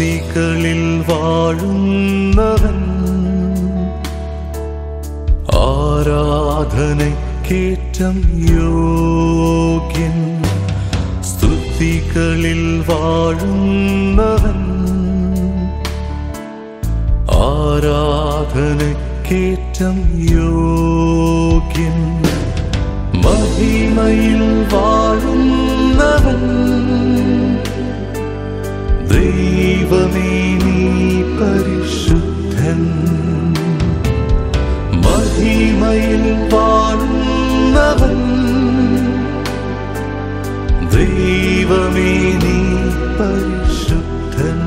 സ്തുതികളിൽ വാഴുന്നവൻ ആരാധനക്കേറ്റം യോഗ്യൻ. സ്തുതികളിൽ വാഴുന്നവൻ ആരാധനക്കേറ്റം യോഗ്യൻ. മഹിമയിൽ വാഴുന്നവൻ നീ പരിശുദ്ധൻ. ദൈവമേ നീ പരിശുദ്ധൻ.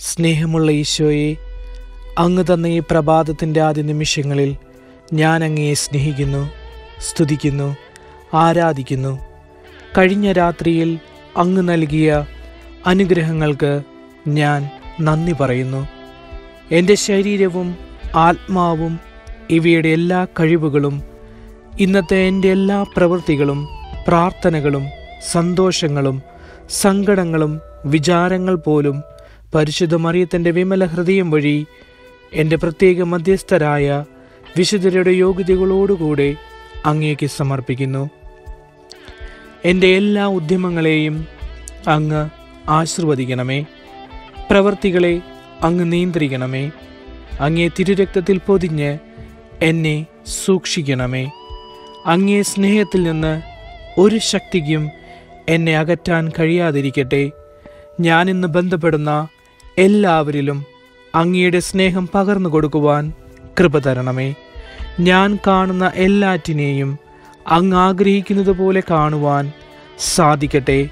സ്നേഹമുള്ള ഈശോയെ അങ്ങ് തന്ന ഈ പ്രഭാതത്തിന്റെ ആദ്യ നിമിഷങ്ങളിൽ ഞാൻ അങ്ങയെ സ്നേഹിക്കുന്നു സ്തുതിക്കുന്നു ആരാധിക്കുന്നു. കഴിഞ്ഞ രാത്രിയിൽ അങ്ങ് നൽകിയ അനുഗ്രഹങ്ങൾക്ക് ഞാൻ നന്ദി പറയുന്നു. എന്റെ ശരീരവും ആത്മാവും ഇവയുടെ എല്ലാ കഴിവുകളും ഇന്നത്തെ എന്റെ എല്ലാ പ്രവൃത്തികളും പ്രാർത്ഥനകളും സന്തോഷങ്ങളും സങ്കടങ്ങളും വിചാരങ്ങൾ പോലും പരിശുദ്ധ മറിയത്തിന്റെ വിമല ഹൃദയം വഴി എന്റെ പ്രത്യേക മധ്യസ്ഥരായ വിശുദ്ധരുടെ യോഗ്യതകളോടുകൂടെ അങ്ങേക്ക് സമർപ്പിക്കുന്നു. എന്റെ എല്ലാ ഉദ്യമങ്ങളെയും അങ്ങ് ആശീർവദിക്കണമേ. പ്രവർത്തികളെ അങ്ങ് നിയന്ത്രിക്കണമേ. അങ്ങേ തിരുരക്തത്തിൽ പൊതിഞ്ഞ് എന്നെ സൂക്ഷിക്കണമേ. അങ്ങേ സ്നേഹത്തിൽ നിന്ന് ഒരു ശക്തിക്കും എന്നെ അകറ്റാൻ കഴിയാതിരിക്കട്ടെ. ഞാനിന്ന് ബന്ധപ്പെടുന്ന എല്ലാവരിലും അങ്ങയുടെ സ്നേഹം പകർന്നു കൊടുക്കുവാൻ കൃപ തരണമേ. ഞാൻ കാണുന്ന എല്ലാറ്റിനെയും അങ്ങ് ആഗ്രഹിക്കുന്നത് പോലെ കാണുവാൻ സാധിക്കട്ടെ.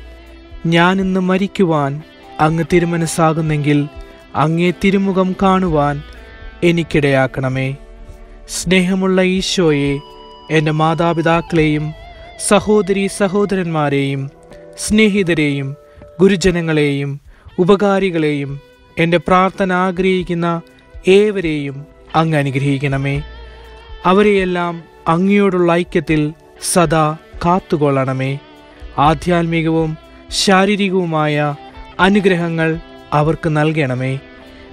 ഞാനിന്ന് മരിക്കുവാൻ അങ്ങ് തിരുമനസ്സാകുന്നെങ്കിൽ അങ്ങേ തിരുമുഖം കാണുവാൻ എനിക്കിടയാക്കണമേ. സ്നേഹമുള്ള ഈശോയെ എന്റെ മാതാപിതാക്കളെയും സഹോദരി സഹോദരന്മാരെയും സ്നേഹിതരെയും ഗുരുജനങ്ങളെയും ഉപകാരികളെയും എന്റെ പ്രാർത്ഥന ആഗ്രഹിക്കുന്ന ഏവരെയും അങ്ങ് അനുഗ്രഹിക്കണമേ. അവരെയെല്ലാം അങ്ങയോടുള്ള ഐക്യത്തിൽ സദാ കാത്തുകൊള്ളണമേ. ആധ്യാത്മികവും ശാരീരികവുമായ അനുഗ്രഹങ്ങൾ അവർക്ക് നൽകണമേ.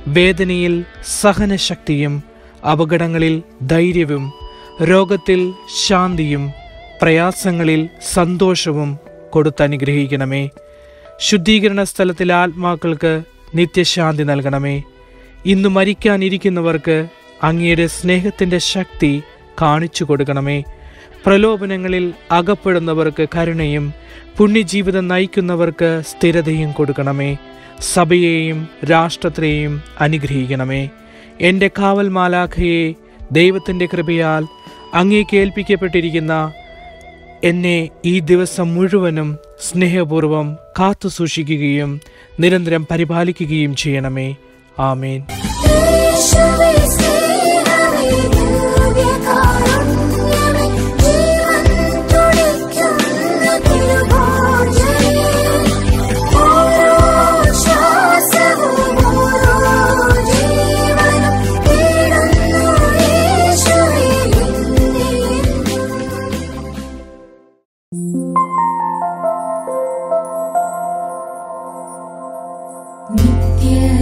വേദനയിൽ സഹനശക്തിയും അപകടങ്ങളിൽ ധൈര്യവും രോഗത്തിൽ ശാന്തിയും പ്രയാസങ്ങളിൽ സന്തോഷവും കൊടുത്തനുഗ്രഹിക്കണമേ ശുദ്ധീകരണ സ്ഥലത്തിലെ ആത്മാക്കൾക്ക് നിത്യശാന്തി നൽകണമേ. ഇന്ന് മരിക്കാനിരിക്കുന്നവർക്ക് അങ്ങയുടെ സ്നേഹത്തിന്റെ ശക്തി കാണിച്ചു കൊടുക്കണമേ. പ്രലോഭനങ്ങളിൽ അകപ്പെടുന്നവർക്ക് കരുണയും പുണ്യജീവിതം നയിക്കുന്നവർക്ക് സ്ഥിരതയും കൊടുക്കണമേ. സഭയെയും രാഷ്ട്രത്തെയും അനുഗ്രഹിക്കണമേ. എന്റെ കാവൽ മാലാഖയെ ദൈവത്തിന്റെ കൃപയാൽ അങ്ങേക്ക് ഏൽപ്പിക്കപ്പെട്ടിരിക്കുന്ന എന്നെ ഈ ദിവസം മുഴുവനും സ്നേഹപൂർവം കാത്തു സൂക്ഷിക്കുകയും നിരന്തരം പരിപാലിക്കുകയും ചെയ്യണമേ. ആമേൻ.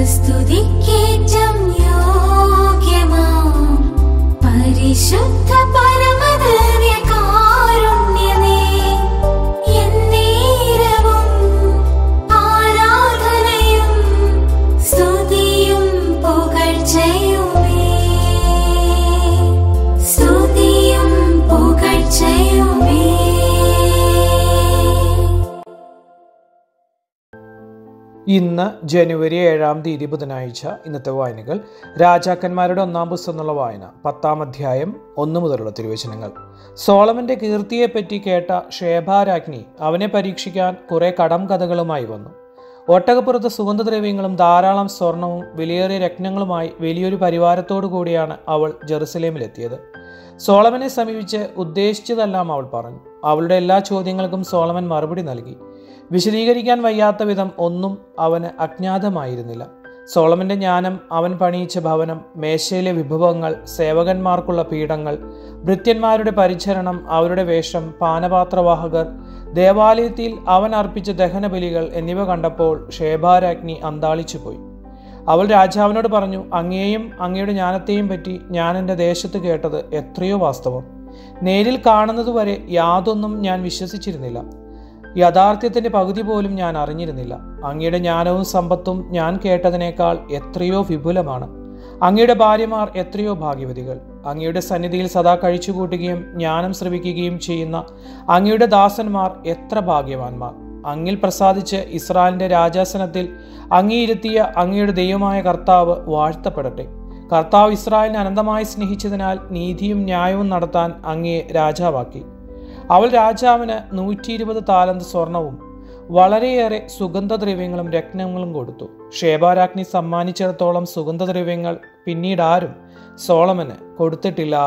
स्तुतिकेचं योग्यमा। परिशुद्धपरा ഇന്ന് ജനുവരി ഏഴാം തീയതി ബുധനാഴ്ച ഇന്നത്തെ വായനകൾ. രാജാക്കന്മാരുടെ ഒന്നാം പുസ്തകം എന്നുള്ള വായന പത്താം അധ്യായം ഒന്ന് മുതലുള്ള തിരുവചനങ്ങൾ. സോളമന്റെ കീർത്തിയെപ്പറ്റി കേട്ട ഷേഭാരാജ്ഞി അവനെ പരീക്ഷിക്കാൻ കുറെ കടം കഥകളുമായി വന്നു. ഒട്ടകപ്പുറത്ത് സുഗന്ധദ്രവ്യങ്ങളും ധാരാളം സ്വർണവും വിലയേറിയ രത്നങ്ങളുമായി വലിയൊരു പരിവാരത്തോടു കൂടിയാണ് അവൾ ജെറുസലേമിലെത്തിയത്. സോളമനെ സമീപിച്ച് ഉദ്ദേശിച്ചതെല്ലാം അവൾ പറഞ്ഞു. അവളുടെ എല്ലാ ചോദ്യങ്ങൾക്കും സോളമൻ മറുപടി നൽകി. വിശദീകരിക്കാൻ വയ്യാത്ത വിധം ഒന്നും അവന് അജ്ഞാതമായിരുന്നില്ല. സോളമന്റെ ജ്ഞാനം അവൻ പണിയിച്ച ഭവനം മേശയിലെ വിഭവങ്ങൾ സേവകന്മാർക്കുള്ള പീഠങ്ങൾ ഭൃത്യന്മാരുടെ പരിചരണം അവരുടെ വേഷം പാനപാത്രവാഹകർ ദേവാലയത്തിൽ അവൻ അർപ്പിച്ച ദഹനബലികൾ എന്നിവ കണ്ടപ്പോൾ ഷേഭാരാജ്ഞി അന്താളിച്ചുപോയി. അവൾ രാജാവിനോട് പറഞ്ഞു അങ്ങയെയും അങ്ങയുടെ ജ്ഞാനത്തെയും പറ്റി ഞാൻ എന്റെ ദേശത്ത് കേട്ടത് എത്രയോ വാസ്തവം. നേരിൽ കാണുന്നതുവരെ യാതൊന്നും ഞാൻ വിശ്വസിച്ചിരുന്നില്ല. യാഥാർത്ഥ്യത്തിന്റെ പകുതി പോലും ഞാൻ അറിഞ്ഞിരുന്നില്ല. അങ്ങയുടെ ജ്ഞാനവും സമ്പത്തും ഞാൻ കേട്ടതിനേക്കാൾ എത്രയോ വിപുലമാണ്. അങ്ങയുടെ ഭാര്യമാർ എത്രയോ ഭാഗ്യവതികൾ. അങ്ങയുടെ സന്നിധിയിൽ സദാ കഴിച്ചുകൂട്ടുകയും ജ്ഞാനം ശ്രവിക്കുകയും ചെയ്യുന്ന അങ്ങയുടെ ദാസന്മാർ എത്ര ഭാഗ്യവാന്മാർ. അങ്ങിൽ പ്രസാദിച്ച് ഇസ്രായേലിന്റെ രാജാസനത്തിൽ അങ്ങിയിരുത്തിയ അങ്ങയുടെ ദൈവമായ കർത്താവ് വാഴ്ത്തപ്പെടട്ടെ. കർത്താവ് ഇസ്രായേലിനെ അനന്തമായി സ്നേഹിച്ചതിനാൽ നീതിയും ന്യായവും നടത്താൻ അങ്ങയെ രാജാവാക്കി. അവൾ രാജാവിന് നൂറ്റി ഇരുപത് താലന്ത് സ്വർണവും വളരെയേറെ സുഗന്ധദ്രവ്യങ്ങളും രത്നങ്ങളും കൊടുത്തു. ഷേബാരാജ്ഞി സമ്മാനിച്ചിടത്തോളം സുഗന്ധദ്രവ്യങ്ങൾ പിന്നീട് ആരും സോളമന് കൊടുത്തിട്ടില്ല.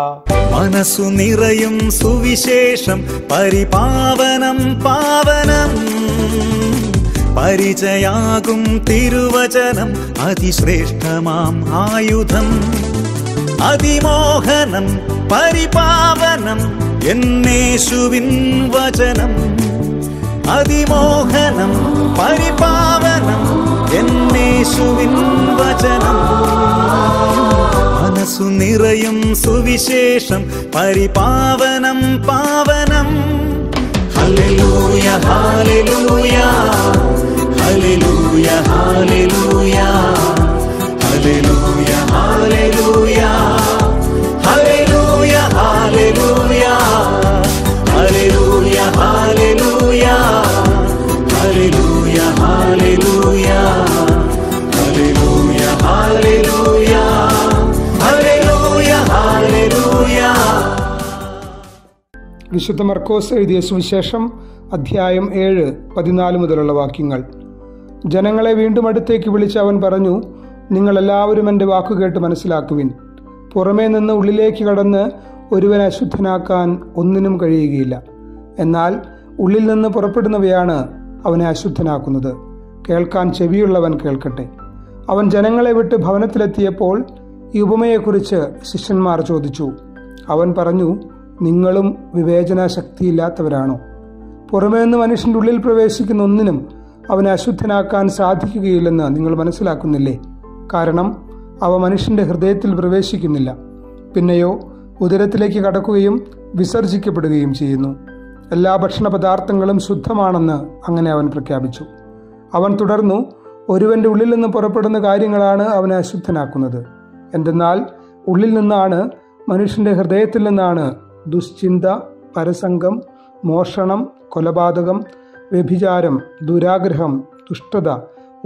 മനസ്സു നിറയും സുവിശേഷം പരിപാവനം പാവനം. പരിചയാകും തിരുവചനം അതിശ്രേഷ്ഠമാം ആയുധം. അതിമോഹനം പരിപാവനം. എന്നേശുവിൻ വചനം അതിമോഹനം പരിപാവനം എന്നേശുവിൻ വചനം. മനസ്സു നിറയും സുവിശേഷം പരിപാവനം പാവനം. ഹല്ലേലൂയ വിശുദ്ധ മർക്കോസ് എഴുതിയ സുവിശേഷം അധ്യായം ഏഴ് പതിനാല് മുതലുള്ള വാക്യങ്ങൾ. ജനങ്ങളെ വീണ്ടും അടുത്തേക്ക് വിളിച്ച് അവൻ പറഞ്ഞു നിങ്ങളെല്ലാവരും എന്റെ വാക്കുകേട്ട് മനസ്സിലാക്കുവിൻ. പുറമേ നിന്ന് ഉള്ളിലേക്ക് കടന്ന് ഒരുവനെ അശുദ്ധനാക്കാൻ ഒന്നിനും കഴിയുകയില്ല. എന്നാൽ ഉള്ളിൽ നിന്ന് പുറപ്പെടുന്നവയാണ് അവനെ അശുദ്ധനാക്കുന്നത്. കേൾക്കാൻ ചെവിയുള്ളവൻ കേൾക്കട്ടെ. അവൻ ജനങ്ങളെ വിട്ട് ഭവനത്തിലെത്തിയപ്പോൾ ഈ ഉപമയെക്കുറിച്ച് ശിഷ്യന്മാർ ചോദിച്ചു. അവൻ പറഞ്ഞു നിങ്ങളും വിവേചന ശക്തിയില്ലാത്തവരാണോ പുറമേ നിന്ന് മനുഷ്യന്റെ ഉള്ളിൽ പ്രവേശിക്കുന്ന ഒന്നിനും അവനെ അശുദ്ധനാക്കാൻ സാധിക്കുകയില്ലെന്ന് നിങ്ങൾ മനസ്സിലാക്കുന്നില്ലേ? കാരണം അവ മനുഷ്യന്റെ ഹൃദയത്തിൽ പ്രവേശിക്കുന്നില്ല. പിന്നെയോ ഉദരത്തിലേക്ക് കടക്കുകയും വിസർജിക്കപ്പെടുകയും ചെയ്യുന്നു. എല്ലാ ഭക്ഷണ പദാർത്ഥങ്ങളും ശുദ്ധമാണെന്ന് അങ്ങനെ അവൻ പ്രഖ്യാപിച്ചു. അവൻ തുടർന്നു ഒരുവന്റെ ഉള്ളിൽ നിന്ന് പുറപ്പെടുന്ന കാര്യങ്ങളാണ് അവനെ അശുദ്ധനാക്കുന്നത്. എന്തെന്നാൽ ഉള്ളിൽ നിന്നാണ് മനുഷ്യന്റെ ഹൃദയത്തിൽ നിന്നാണ് ദുശ്ചിന്ത പരസംഗം മോഷണം കൊലപാതകം വ്യഭിചാരം ദുരാഗ്രഹം ദുഷ്ടത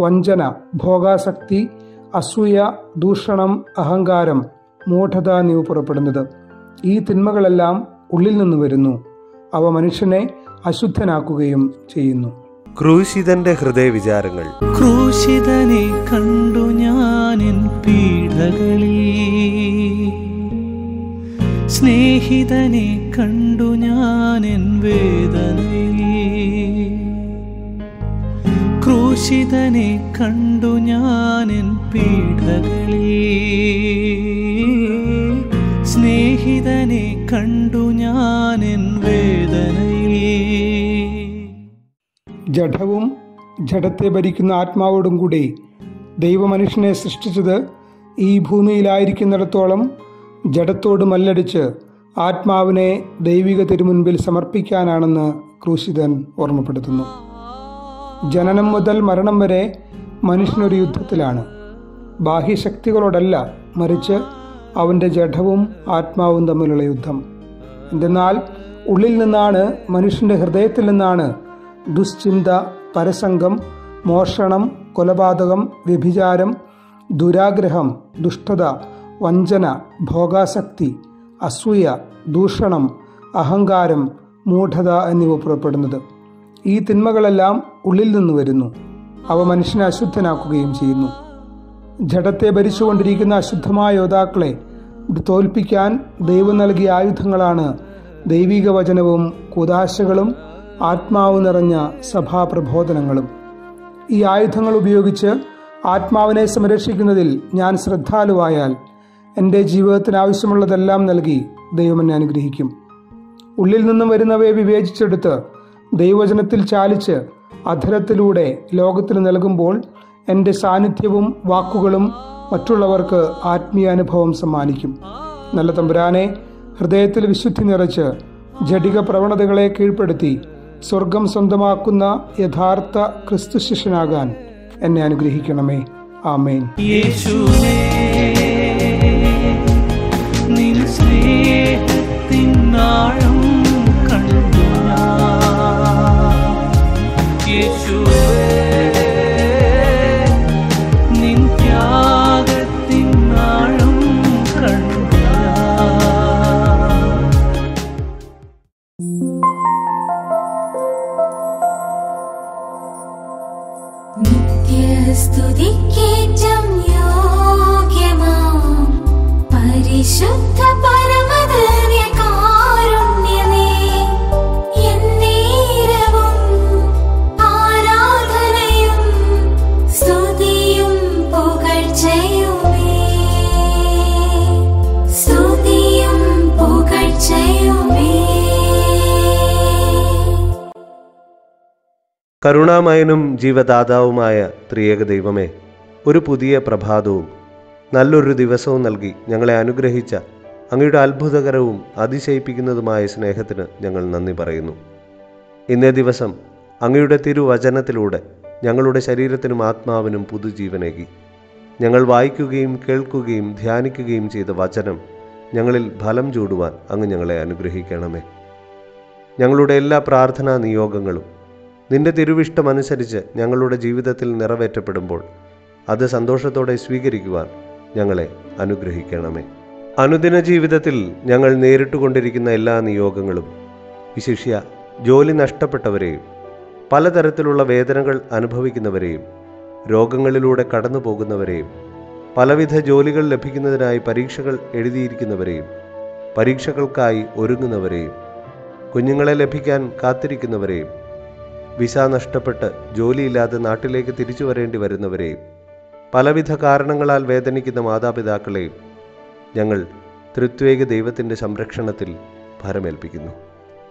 വഞ്ചന ഭോഗാസക്തി അസൂയ ദൂഷണം അഹങ്കാരം മൂഢത എന്നിവ പുറപ്പെടുന്നത്. ഈ തിന്മകളെല്ലാം ഉള്ളിൽ നിന്ന് വരുന്നു. അവ മനുഷ്യനെ അശുദ്ധനാക്കുകയും ചെയ്യുന്നു. ക്രൂശിതന്റെ ഹൃദയ വിചാരങ്ങൾ ക്രൂശിതനെ കണ്ടു ഞാനിൻ പീഡകളിൽ സ്നേഹിതനെ കണ്ടു ഞാൻ എൻ വേദനയിൽ. ക്രൂശിതനെ കണ്ടു ഞാൻ എൻ പീഡകളിൽ. സ്നേഹിതനെ കണ്ടു ഞാൻ എൻ വേദനയിൽ. ജഡവും ജഡത്തെ ഭരിക്കുന്ന ആത്മാവോടും കൂടി ദൈവമനുഷ്യനെ സൃഷ്ടിച്ചത് ഈ ഭൂമിയിലായിരിക്കുന്നിടത്തോളം ജഡത്തോട് മല്ലടിച്ച് ആത്മാവിനെ ദൈവിക തിരുമുൻപിൽ സമർപ്പിക്കാനാണെന്ന് ക്രൂശിതൻ ഓർമ്മപ്പെടുത്തുന്നു. ജനനം മുതൽ മരണം വരെ മനുഷ്യനൊരു യുദ്ധത്തിലാണ്. ബാഹ്യശക്തികളോടല്ല മറിച്ച് അവന്റെ ജഡവും ആത്മാവും തമ്മിലുള്ള യുദ്ധം. എന്തെന്നാൽ ഉള്ളിൽ നിന്നാണ് മനുഷ്യന്റെ ഹൃദയത്തിൽ നിന്നാണ് ദുശ്ചിന്ത പരസംഗം മോഷണം കൊലപാതകം വ്യഭിചാരം ദുരാഗ്രഹം ദുഷ്ടത വഞ്ചന ഭോഗാസക്തി അസൂയ ദൂഷണം അഹങ്കാരം മൂഢത എന്നിവ പുറപ്പെടുന്നത്. ഈ തിന്മകളെല്ലാം ഉള്ളിൽ നിന്ന് വരുന്നു. അവ മനുഷ്യനെ അശുദ്ധനാക്കുകയും ചെയ്യുന്നു. ജഡത്തെ ഭരിച്ചുകൊണ്ടിരിക്കുന്ന അശുദ്ധമായ യോദ്ധാക്കളെ തോൽപ്പിക്കാൻ ദൈവം നൽകിയ ആയുധങ്ങളാണ് ദൈവിക വചനവും കുതാശകളും ആത്മാവ് നിറഞ്ഞ സഭാപ്രബോധനങ്ങളും. ഈ ആയുധങ്ങൾ ഉപയോഗിച്ച് ആത്മാവിനെ സംരക്ഷിക്കുന്നതിൽ ഞാൻ ശ്രദ്ധാലുവായാൽ എന്റെ ജീവിതത്തിന് ആവശ്യമുള്ളതെല്ലാം നൽകി ദൈവം എന്നെ അനുഗ്രഹിക്കും. ഉള്ളിൽ നിന്നും വരുന്നവയെ വിവേചിച്ചെടുത്ത് ദൈവവചനത്തിൽ ചാലിച്ച് അധരത്തിലൂടെ ലോകത്തിന് നൽകുമ്പോൾ എന്റെ സാന്നിധ്യവും വാക്കുകളും മറ്റുള്ളവർക്ക് ആത്മീയാനുഭവം സമ്മാനിക്കും. നല്ല തമ്പുരാനെ ഹൃദയത്തിൽ വിശുദ്ധി നിറച്ച് ജഡിക പ്രവണതകളെ കീഴ്പ്പെടുത്തി സ്വർഗം സ്വന്തമാക്കുന്ന യഥാർത്ഥ ക്രിസ്തു ശിഷ്യനാകാൻ എന്നെ അനുഗ്രഹിക്കണമേ. ആമേൻ. സ്നേഹത്തിനാഴം കണ്ടു. യേശുവേ നിൻ പരിശുദ്ധ കരുണാമയനും ജീവദാതാവുമായ ത്രിയേക ദൈവമേ ഒരു പുതിയ പ്രഭാതവും നല്ലൊരു ദിവസവും നൽകി ഞങ്ങളെ അനുഗ്രഹിച്ച അങ്ങയുടെ അത്ഭുതകരവും അതിശയിപ്പിക്കുന്നതുമായ സ്നേഹത്തിന് ഞങ്ങൾ നന്ദി പറയുന്നു. ഇന്നേ ദിവസം അങ്ങയുടെ തിരുവചനത്തിലൂടെ ഞങ്ങളുടെ ശരീരത്തിനും ആത്മാവിനും പുതുജീവനേകി. ഞങ്ങൾ വായിക്കുകയും കേൾക്കുകയും ധ്യാനിക്കുകയും ചെയ്ത വചനം ഞങ്ങളിൽ ഫലം ചൂടുവാൻ അങ്ങ് ഞങ്ങളെ അനുഗ്രഹിക്കണമേ. ഞങ്ങളുടെ എല്ലാ പ്രാർത്ഥനാ നിയോഗങ്ങളും നിന്റെ തിരുവിഷ്ടമനുസരിച്ച് ഞങ്ങളുടെ ജീവിതത്തിൽ നിറവേറ്റപ്പെടുമ്പോൾ അത് സന്തോഷത്തോടെ സ്വീകരിക്കുവാൻ ഞങ്ങളെ അനുഗ്രഹിക്കണമേ. അനുദിന ജീവിതത്തിൽ ഞങ്ങൾ നേരിട്ടുകൊണ്ടിരിക്കുന്ന എല്ലാ നിയോഗങ്ങളും വിശിഷ്യ ജോലി നഷ്ടപ്പെട്ടവരെയും പലതരത്തിലുള്ള വേദനകൾ അനുഭവിക്കുന്നവരെയും രോഗങ്ങളിലൂടെ കടന്നു പോകുന്നവരെയും പലവിധ ജോലികൾ ലഭിക്കുന്നതിനായി പരീക്ഷകൾ എഴുതിയിരിക്കുന്നവരെയും പരീക്ഷകൾക്കായി ഒരുങ്ങുന്നവരെയും കുഞ്ഞുങ്ങളെ ലഭിക്കാൻ കാത്തിരിക്കുന്നവരെയും വിസ നഷ്ടപ്പെട്ട് ജോലിയില്ലാതെ നാട്ടിലേക്ക് തിരിച്ചു വരേണ്ടി വരുന്നവരെയും പലവിധ കാരണങ്ങളാൽ വേദനിക്കുന്ന മാതാപിതാക്കളെയും ഞങ്ങൾ തൃത്വേക ദൈവത്തിന്റെ സംരക്ഷണത്തിൽ ഭരമേൽപ്പിക്കുന്നു.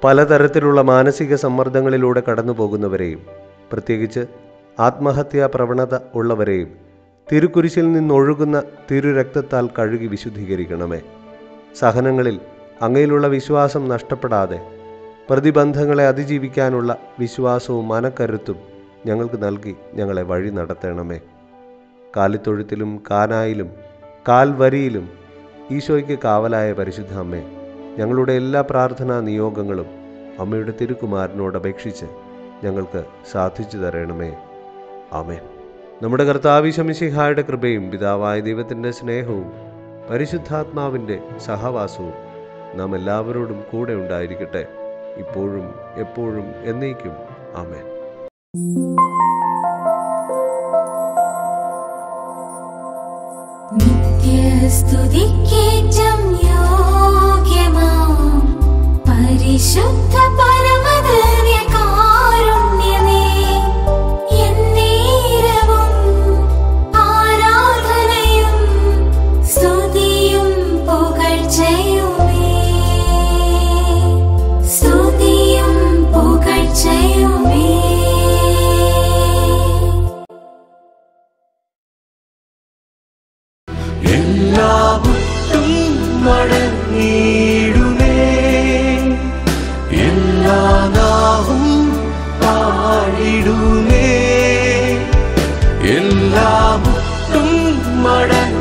പലതരത്തിലുള്ള മാനസിക സമ്മർദ്ദങ്ങളിലൂടെ കടന്നു പോകുന്നവരെയും പ്രത്യേകിച്ച് ആത്മഹത്യാ പ്രവണത ഉള്ളവരെയും തിരുക്കുരിശിൽ നിന്നൊഴുകുന്ന തിരുരക്തത്താൽ കഴുകി വിശുദ്ധീകരിക്കണമേ. സഹനങ്ങളിൽ അങ്ങയിലുള്ള വിശ്വാസം നഷ്ടപ്പെടാതെ പ്രതിബന്ധങ്ങളെ അതിജീവിക്കാനുള്ള വിശ്വാസവും മനക്കരുത്തും ഞങ്ങൾക്ക് നൽകി ഞങ്ങളെ വഴി നടത്തണമേ. കാലിത്തൊഴുത്തിലും കാനായിലും കാൽവരിയിലും ഈശോയ്ക്ക് കാവലായ പരിശുദ്ധ അമ്മേ ഞങ്ങളുടെ എല്ലാ പ്രാർത്ഥനാ നിയോഗങ്ങളും അമ്മയുടെ തിരുക്കുമാരനോട് അപേക്ഷിച്ച് ഞങ്ങൾക്ക് സാധിച്ചു തരണമേ. ആമേൻ. നമ്മുടെ കർത്താവിശമിശിഹായുടെ കൃപയും പിതാവായ ദൈവത്തിന്റെ സ്നേഹവും പരിശുദ്ധാത്മാവിന്റെ സഹവാസവും നാം എല്ലാവരോടും കൂടെ ഉണ്ടായിരിക്കട്ടെ. ഇപ്പോഴും എപ്പോഴും എന്നേക്കും. ആമേൻ. നിത്യസ്തുതിക്കേറ്റം യോഗ്യമാം. പരിശുദ്ധ പരമധന്യകാരുണ്യമേ, விடுமே எல்லா முட்டும் மடங்கு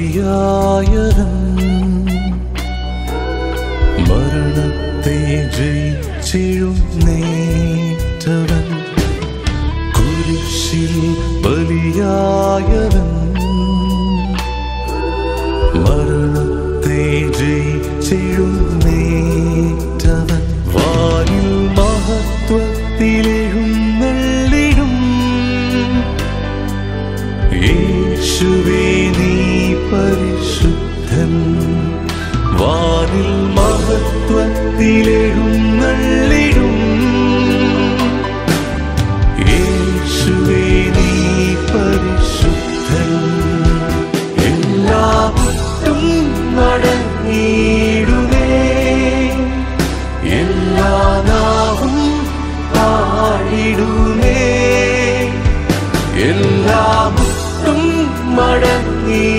ബലിയായവൻ മരണത്തെ ജയിച്ചെഴുന്നേറ്റവൻ കുരിശിൽ ബലിയായവൻ മരണത്തെ ജയിച്ചെഴുന്നേറ്റവൻ വാനിൽ മഹത്വത്തിലെഴുന്നള്ളിടും യേശുവേ നീ പരിശുദ്ധൻ വാനിൽ മഹത്വത്തിലെഴുന്നള്ളിടും യേശുവേ നീ പരിശുദ്ധൻ. എല്ലാവറ്റും നടന്നിടുമേ. എല്ലാ നാവും പാടിടുമേ എല്ലാവറ്റും മടങ്ങിടുമേ